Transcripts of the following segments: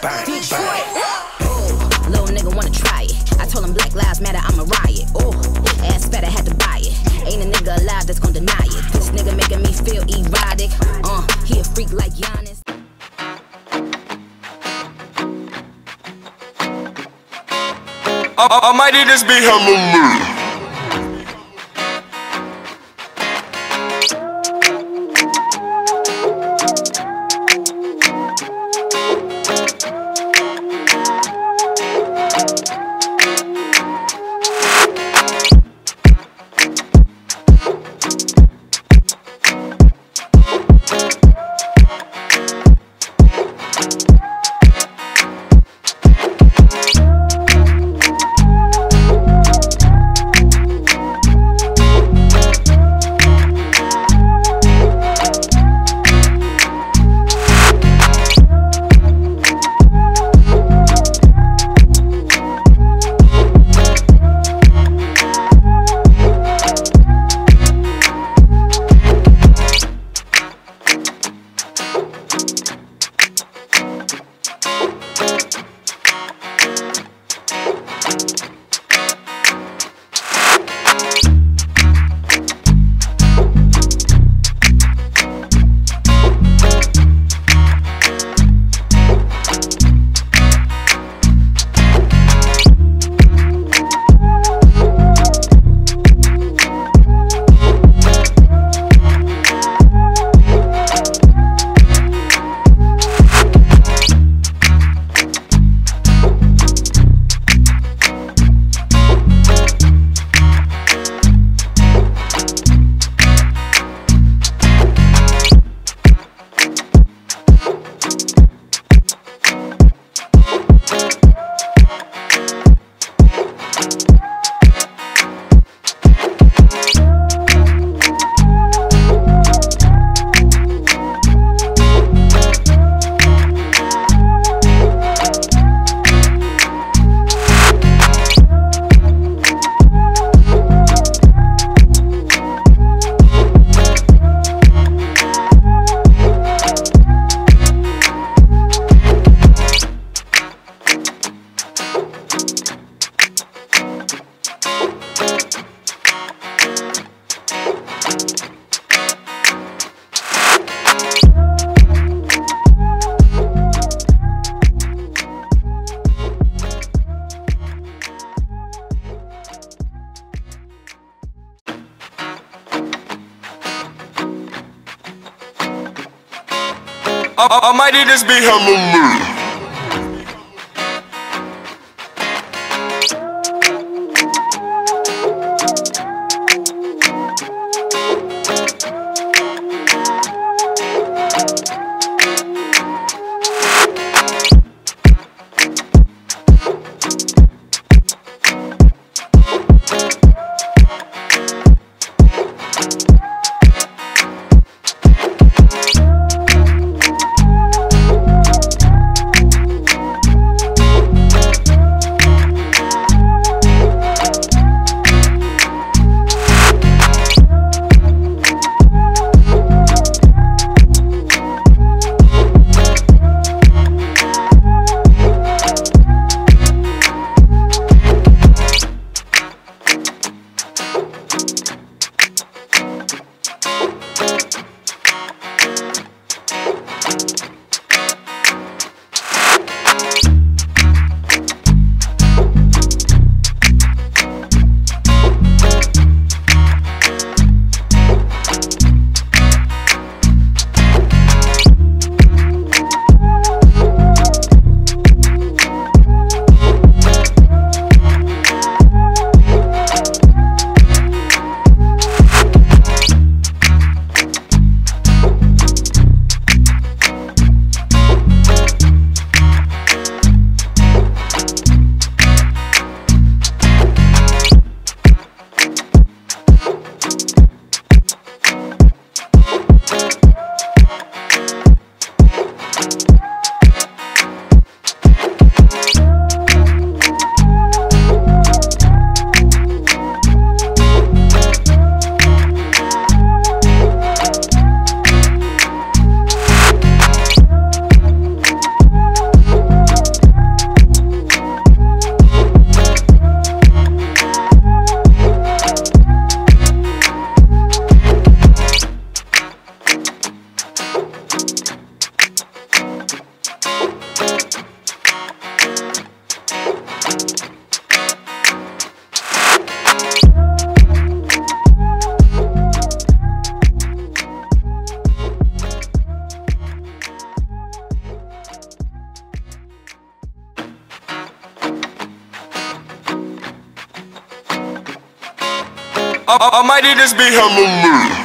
bang, Detroit. Oh, little nigga wanna try it. I told him Black Lives Matter, I'm a riot. Oh, ass fat, I had to buy it. Ain't a nigga alive that's gonna deny it. This nigga making me feel erotic. Uh, he a freak like Giannis. I, I might just be hella lit. did this might just be lit. I, I might need this be hella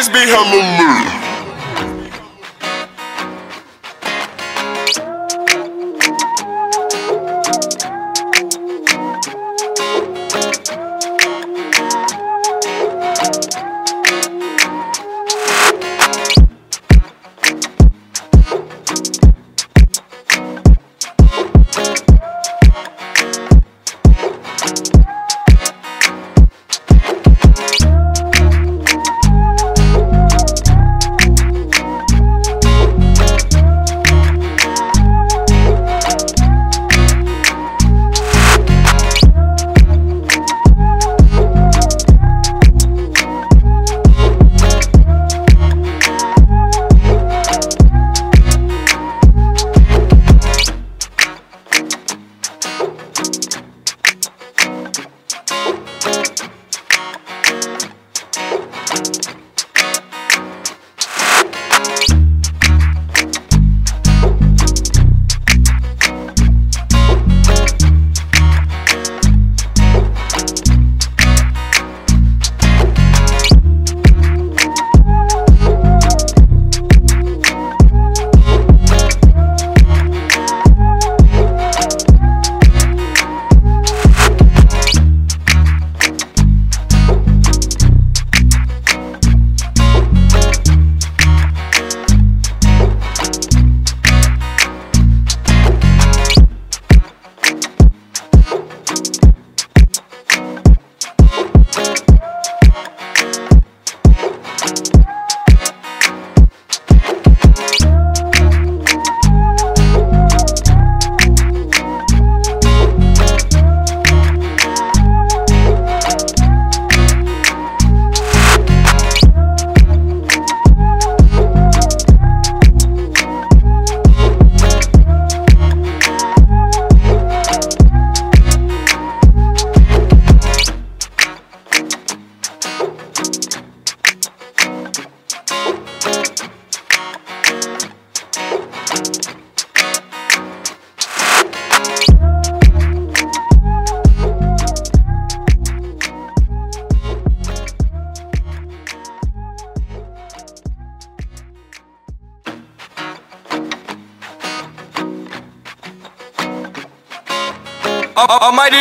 this be Almighty,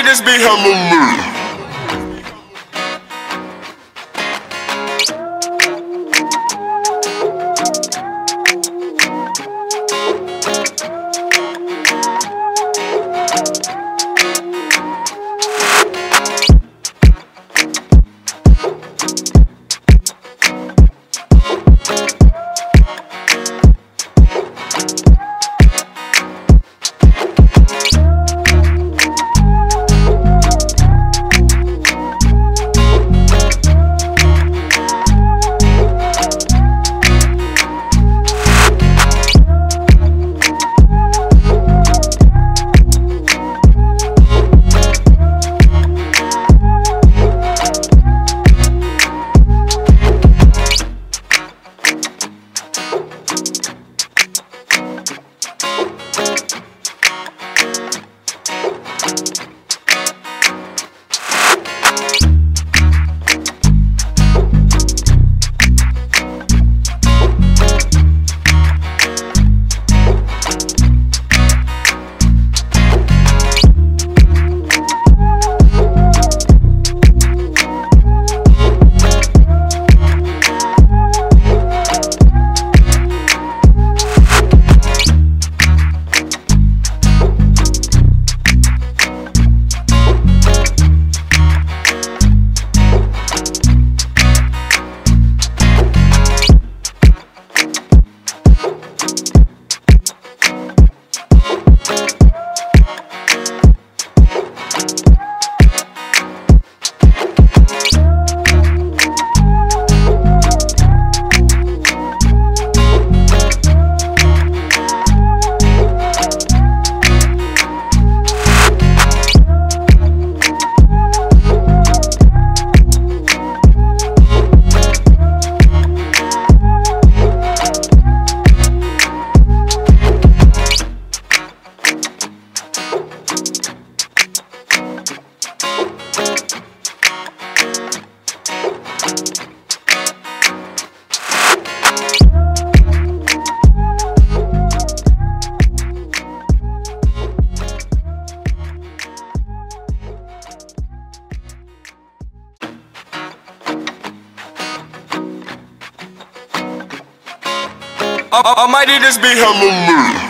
this be humble. Almighty, this be humble.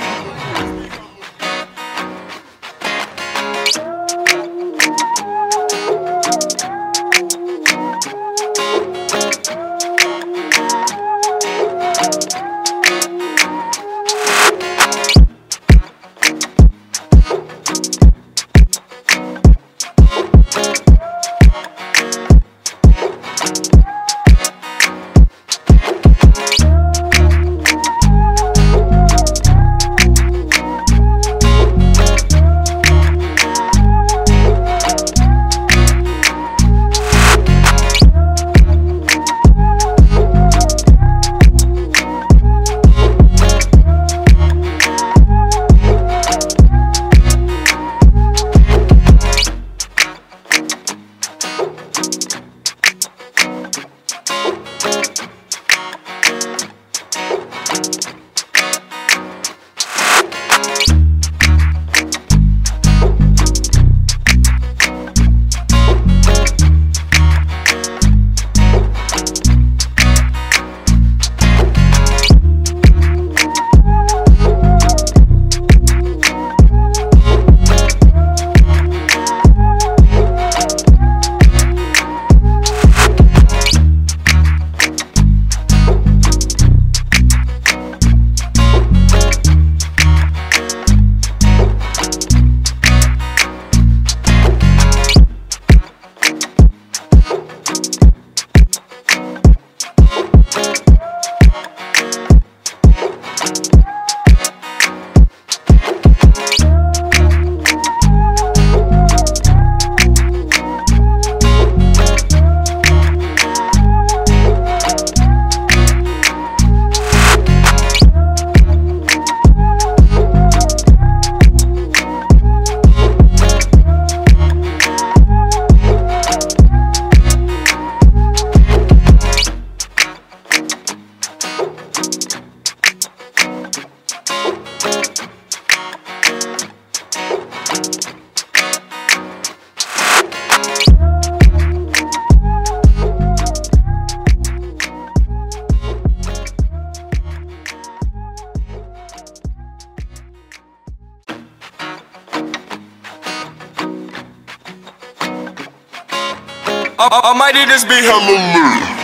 Almighty, this be hella lit.